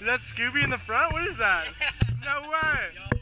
Is that Scooby in the front? What is that? no way.